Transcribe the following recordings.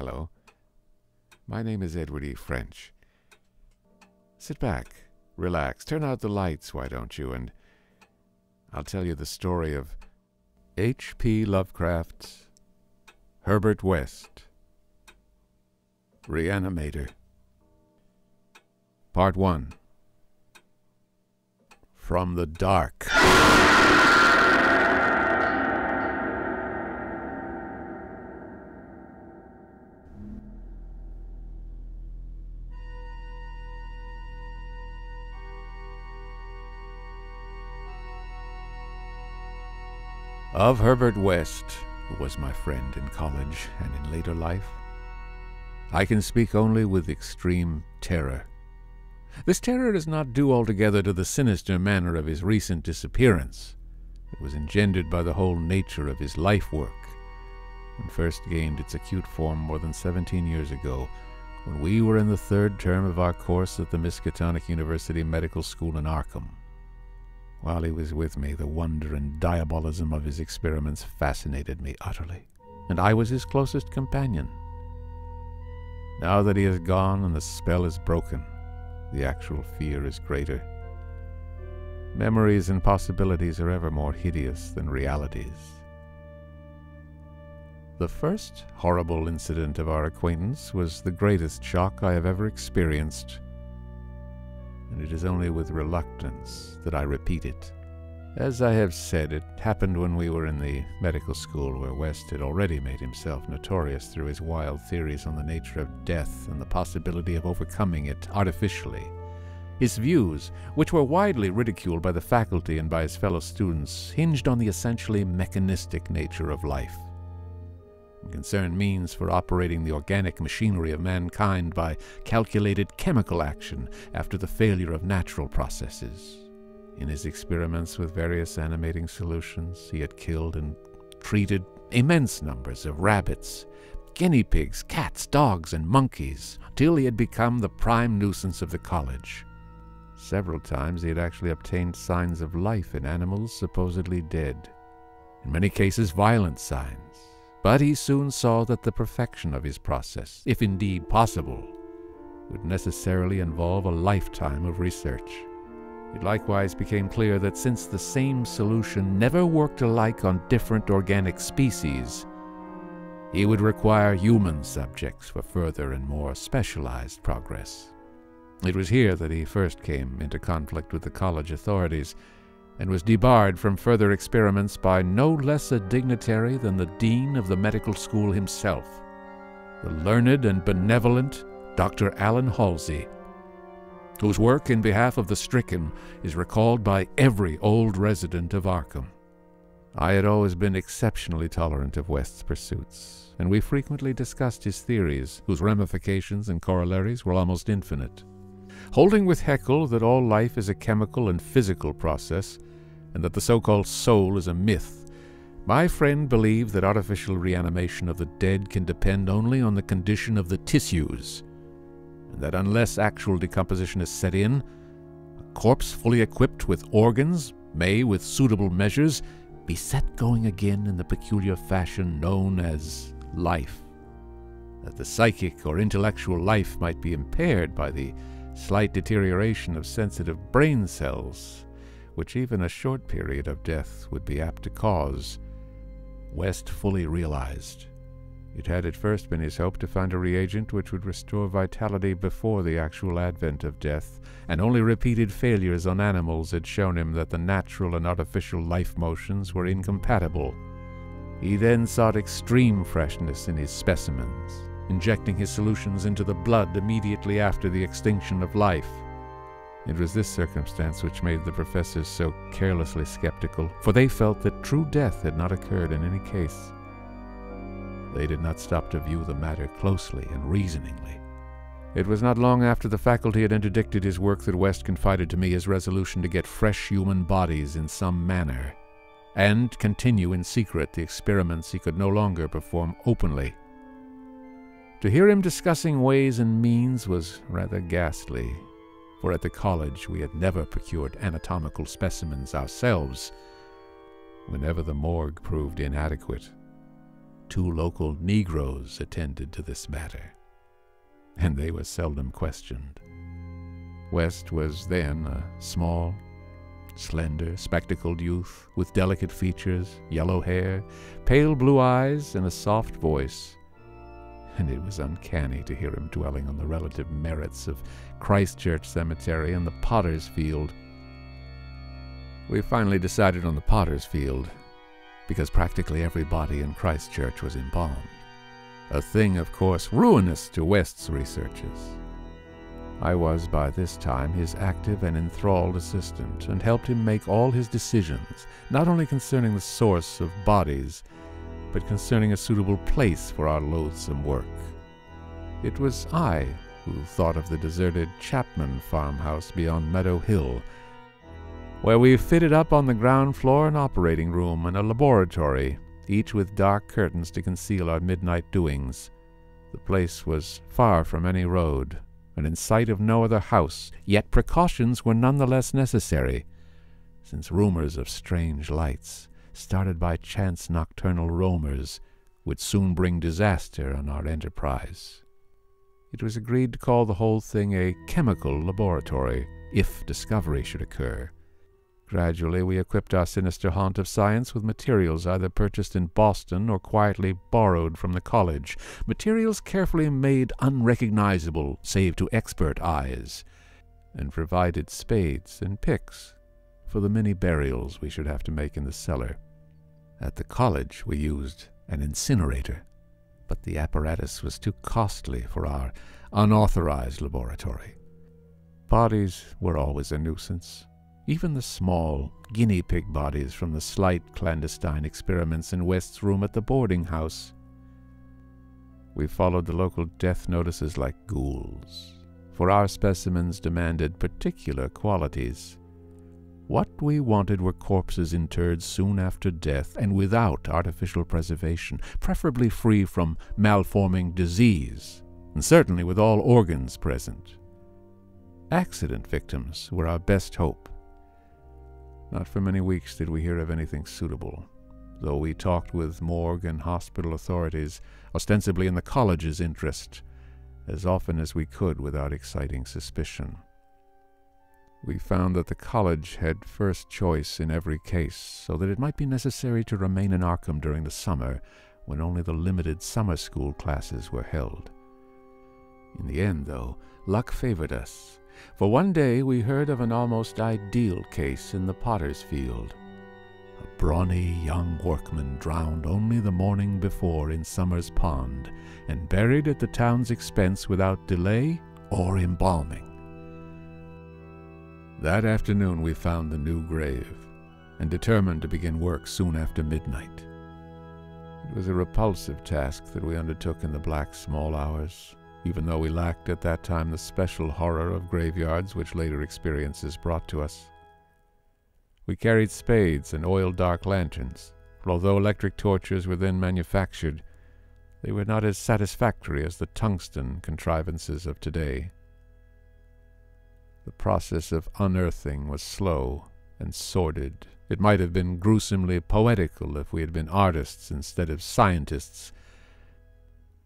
Hello. My name is Edward E. French. Sit back, relax, turn out the lights, why don't you, and I'll tell you the story of H.P. Lovecraft's Herbert West, Reanimator. Part 1 From the Dark. Of Herbert West, who was my friend in college and in later life, I can speak only with extreme terror. This terror is not due altogether to the sinister manner of his recent disappearance. It was engendered by the whole nature of his life work, and first gained its acute form more than seventeen years ago, when we were in the third term of our course at the Miskatonic University Medical School in Arkham. While he was with me, the wonder and diabolism of his experiments fascinated me utterly, and I was his closest companion. Now that he is gone and the spell is broken, the actual fear is greater. Memories and possibilities are ever more hideous than realities. The first horrible incident of our acquaintance was the greatest shock I have ever experienced and it is only with reluctance that I repeat it. As I have said, it happened when we were in the medical school where West had already made himself notorious through his wild theories on the nature of death and the possibility of overcoming it artificially. His views, which were widely ridiculed by the faculty and by his fellow students, hinged on the essentially mechanistic nature of life and concerned means for operating the organic machinery of mankind by calculated chemical action after the failure of natural processes. In his experiments with various animating solutions, he had killed and treated immense numbers of rabbits, guinea pigs, cats, dogs, and monkeys, till he had become the prime nuisance of the college. Several times he had actually obtained signs of life in animals supposedly dead, in many cases violent signs but he soon saw that the perfection of his process, if indeed possible, would necessarily involve a lifetime of research. It likewise became clear that since the same solution never worked alike on different organic species, he would require human subjects for further and more specialized progress. It was here that he first came into conflict with the college authorities and was debarred from further experiments by no less a dignitary than the dean of the medical school himself, the learned and benevolent Dr. Allan Halsey, whose work in behalf of the stricken is recalled by every old resident of Arkham. I had always been exceptionally tolerant of West's pursuits, and we frequently discussed his theories, whose ramifications and corollaries were almost infinite. Holding with Haeckel that all life is a chemical and physical process, and that the so called soul is a myth. My friend believed that artificial reanimation of the dead can depend only on the condition of the tissues, and that unless actual decomposition is set in, a corpse fully equipped with organs may, with suitable measures, be set going again in the peculiar fashion known as life. That the psychic or intellectual life might be impaired by the slight deterioration of sensitive brain cells which even a short period of death would be apt to cause, West fully realized. It had at first been his hope to find a reagent which would restore vitality before the actual advent of death, and only repeated failures on animals had shown him that the natural and artificial life motions were incompatible. He then sought extreme freshness in his specimens, injecting his solutions into the blood immediately after the extinction of life. It was this circumstance which made the professors so carelessly skeptical, for they felt that true death had not occurred in any case. They did not stop to view the matter closely and reasoningly. It was not long after the faculty had interdicted his work that West confided to me his resolution to get fresh human bodies in some manner, and continue in secret the experiments he could no longer perform openly. To hear him discussing ways and means was rather ghastly, for at the college we had never procured anatomical specimens ourselves, whenever the morgue proved inadequate. two local Negroes attended to this matter, and they were seldom questioned. West was then a small, slender, spectacled youth with delicate features, yellow hair, pale blue eyes, and a soft voice. And it was uncanny to hear him dwelling on the relative merits of Christchurch Cemetery and the Potter's Field. We finally decided on the Potter's Field because practically every body in Christchurch was embalmed. A thing, of course, ruinous to West's researches. I was by this time his active and enthralled assistant, and helped him make all his decisions, not only concerning the source of bodies, but concerning a suitable place for our loathsome work. It was I who thought of the deserted Chapman farmhouse beyond Meadow Hill, where we fitted up on the ground floor an operating room and a laboratory, each with dark curtains to conceal our midnight doings. The place was far from any road, and in sight of no other house, yet precautions were none the less necessary, since rumors of strange lights, started by chance nocturnal roamers, would soon bring disaster on our enterprise. It was agreed to call the whole thing a chemical laboratory, if discovery should occur. Gradually, we equipped our sinister haunt of science with materials either purchased in Boston or quietly borrowed from the college, materials carefully made unrecognizable save to expert eyes, and provided spades and picks for the many burials we should have to make in the cellar. At the college, we used an incinerator, but the apparatus was too costly for our unauthorized laboratory. Bodies were always a nuisance even the small, guinea pig bodies from the slight clandestine experiments in West's room at the boarding house. We followed the local death notices like ghouls, for our specimens demanded particular qualities. What we wanted were corpses interred soon after death and without artificial preservation, preferably free from malforming disease, and certainly with all organs present. Accident victims were our best hope. Not for many weeks did we hear of anything suitable, though we talked with morgue and hospital authorities, ostensibly in the college's interest, as often as we could without exciting suspicion. We found that the college had first choice in every case, so that it might be necessary to remain in Arkham during the summer, when only the limited summer school classes were held. In the end, though, luck favored us, for one day we heard of an almost ideal case in the potter's field. A brawny young workman drowned only the morning before in Sumner's Pond, and buried at the town's expense without delay or embalming. That afternoon we found the new grave, and determined to begin work soon after midnight. It was a repulsive task that we undertook in the black small hours, even though we lacked at that time the special horror of graveyards which later experiences brought to us. We carried spades and oiled dark lanterns, for although electric torches were then manufactured, they were not as satisfactory as the tungsten contrivances of today. The process of unearthing was slow and sordid. It might have been gruesomely poetical if we had been artists instead of scientists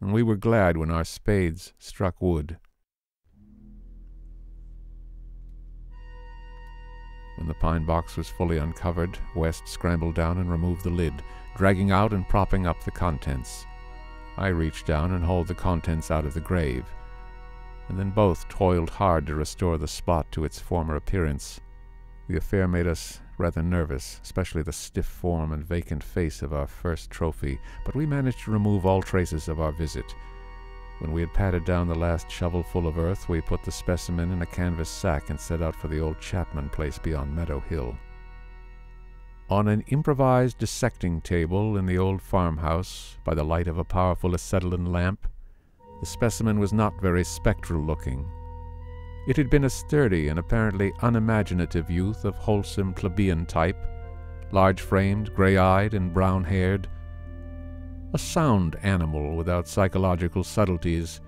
and we were glad when our spades struck wood. When the pine box was fully uncovered, West scrambled down and removed the lid, dragging out and propping up the contents. I reached down and hauled the contents out of the grave, and then both toiled hard to restore the spot to its former appearance. The affair made us rather nervous, especially the stiff form and vacant face of our first trophy, but we managed to remove all traces of our visit. When we had patted down the last shovelful of earth, we put the specimen in a canvas sack and set out for the old Chapman place beyond Meadow Hill. On an improvised dissecting table in the old farmhouse, by the light of a powerful acetylene lamp, the specimen was not very spectral looking, it had been a sturdy and apparently unimaginative youth of wholesome plebeian type, large framed, gray eyed, and brown haired. A sound animal without psychological subtleties,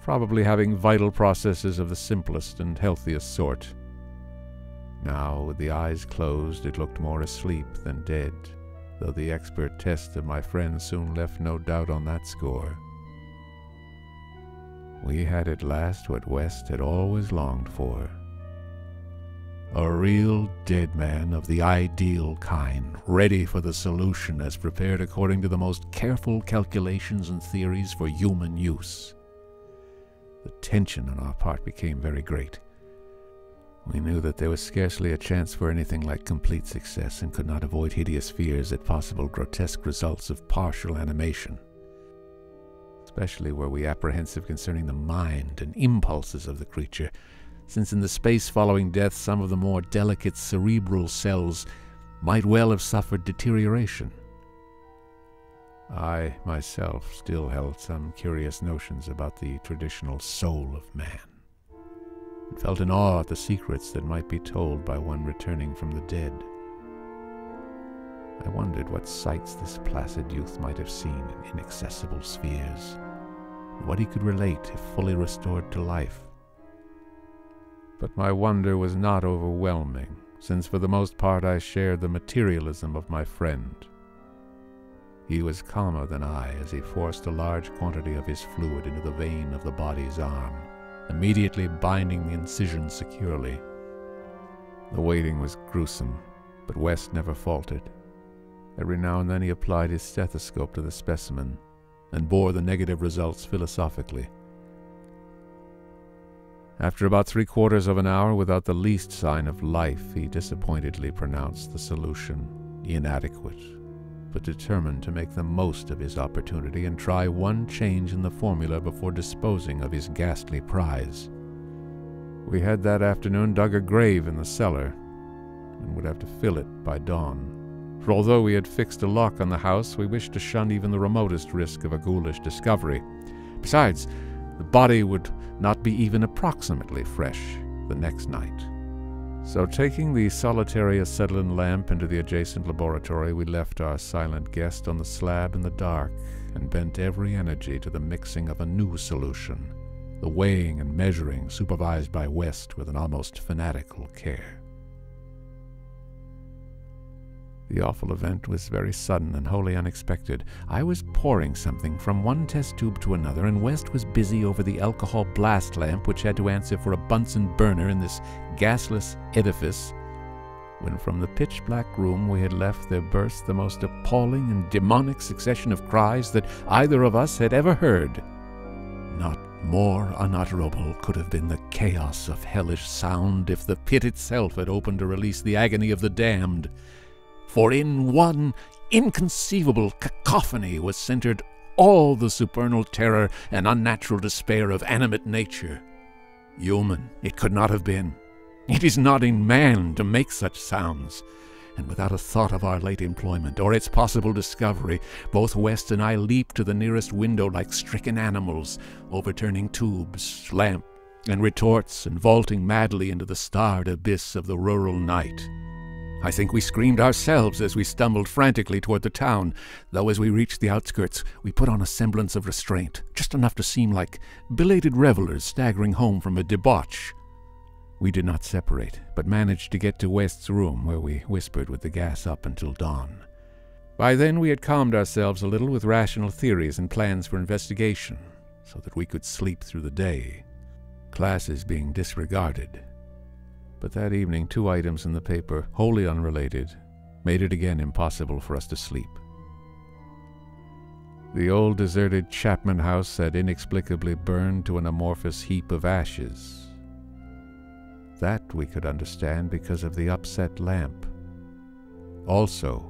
probably having vital processes of the simplest and healthiest sort. Now, with the eyes closed, it looked more asleep than dead, though the expert test of my friend soon left no doubt on that score. We had at last what West had always longed for. A real dead man of the ideal kind, ready for the solution as prepared according to the most careful calculations and theories for human use. The tension on our part became very great. We knew that there was scarcely a chance for anything like complete success and could not avoid hideous fears at possible grotesque results of partial animation. Especially were we apprehensive concerning the mind and impulses of the creature, since in the space following death some of the more delicate cerebral cells might well have suffered deterioration. I myself still held some curious notions about the traditional soul of man and felt in awe at the secrets that might be told by one returning from the dead. I wondered what sights this placid youth might have seen in inaccessible spheres, what he could relate if fully restored to life. But my wonder was not overwhelming, since for the most part I shared the materialism of my friend. He was calmer than I as he forced a large quantity of his fluid into the vein of the body's arm immediately binding the incision securely. The waiting was gruesome, but West never faltered. Every now and then he applied his stethoscope to the specimen and bore the negative results philosophically. After about three quarters of an hour without the least sign of life, he disappointedly pronounced the solution inadequate but determined to make the most of his opportunity and try one change in the formula before disposing of his ghastly prize. We had that afternoon dug a grave in the cellar, and would have to fill it by dawn. For although we had fixed a lock on the house, we wished to shun even the remotest risk of a ghoulish discovery. Besides, the body would not be even approximately fresh the next night. So, taking the solitary acetylene lamp into the adjacent laboratory, we left our silent guest on the slab in the dark and bent every energy to the mixing of a new solution, the weighing and measuring supervised by West with an almost fanatical care. The awful event was very sudden and wholly unexpected. I was pouring something from one test tube to another, and West was busy over the alcohol blast lamp which had to answer for a Bunsen burner in this gasless edifice, when from the pitch black room we had left there burst the most appalling and demonic succession of cries that either of us had ever heard. Not more unutterable could have been the chaos of hellish sound if the pit itself had opened to release the agony of the damned for in one inconceivable cacophony was centered all the supernal terror and unnatural despair of animate nature. Human it could not have been. It is not in man to make such sounds. And without a thought of our late employment or its possible discovery, both West and I leaped to the nearest window like stricken animals, overturning tubes, lamp, and retorts, and vaulting madly into the starred abyss of the rural night. I think we screamed ourselves as we stumbled frantically toward the town, though as we reached the outskirts, we put on a semblance of restraint, just enough to seem like belated revelers staggering home from a debauch. We did not separate, but managed to get to West's room, where we whispered with the gas up until dawn. By then we had calmed ourselves a little with rational theories and plans for investigation, so that we could sleep through the day, classes being disregarded but that evening, two items in the paper, wholly unrelated, made it again impossible for us to sleep. The old deserted Chapman house had inexplicably burned to an amorphous heap of ashes. That we could understand because of the upset lamp. Also,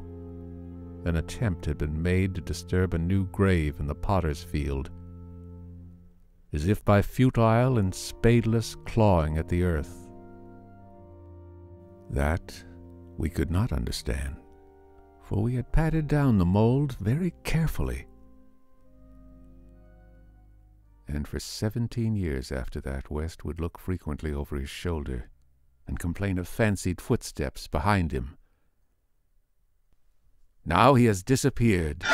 an attempt had been made to disturb a new grave in the potter's field, as if by futile and spadeless clawing at the earth. That we could not understand, for we had patted down the mold very carefully. And for seventeen years after that, West would look frequently over his shoulder and complain of fancied footsteps behind him. Now he has disappeared.